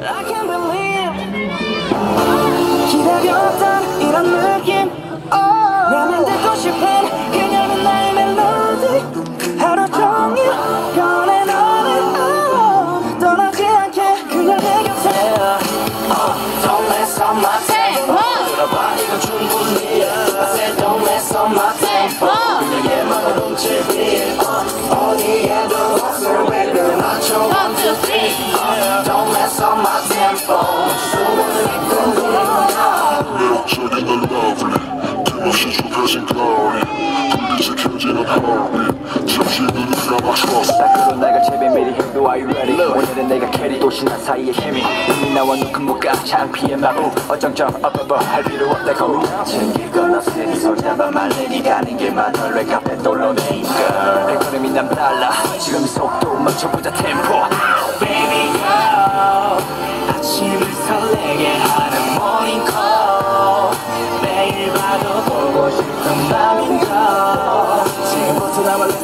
I can't believe 기다렸던 이런 느낌 매력적인 널 lovely 끊임없이 좁혀진 거리 불빛이 켜지는 허리 잠시 눈을 감아 trust 그로 내가 제배 미리 행도 Are you ready? 오늘은 내가 캐리 도시나 사이의 힘이 이미 나와 누군 못가. 창피의 마부 어정쩡 업어버 할 필요 없다 고민 챙길 건 없으니 손 잡아 말레니 가는 길만 널왜 카페 돌러내 girl 내 걸음이 난 달라. 지금 이 속도 멈춰보자 템포. Baby girl 아침을 설레게 하는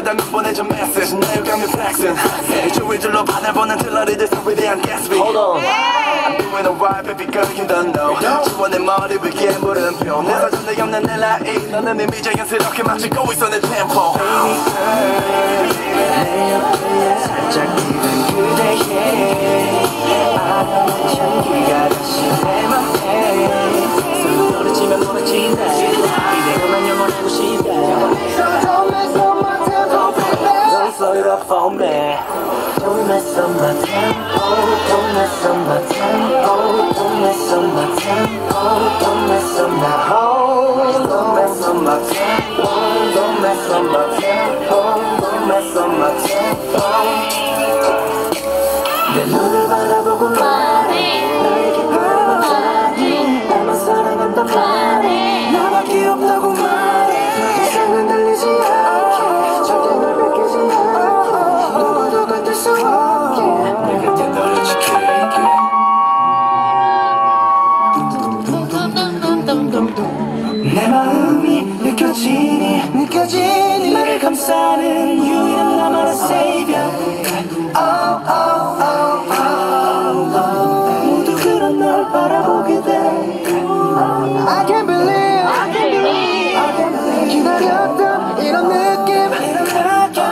짧게 어색하다면 보내줘 메시지. 나 유감이 플렉슨 조이 둘러 바라보는 들러리들 위대한 Gatsby. Hold on. I'm doing alright baby girl you don't know. 내 머리 위에 물음표. 내 사전에 없는 내 라인. 너는 이미 자연스럽게 맞추고 있어 내 템포 Baby girl it up for me. Don't mess up my tempo Don't mess up my tempo Don't mess up my tempo Don't mess up my home Don't mess up my tempo Don't mess up my tempo 느껴지니 나를 감싸는 유일한 나만의 savior oh, oh, oh, oh, oh. 모두 그런 널 바라보게 돼 I can't believe, I can't believe, 기다렸던 이런 느낌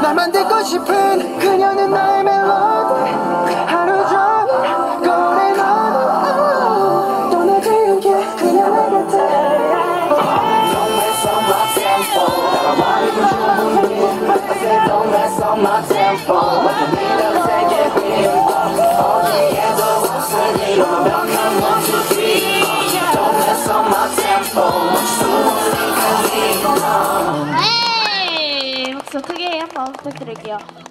나만 듣고 싶은 그녀는 나의 멜로디 한번 부탁드릴게요.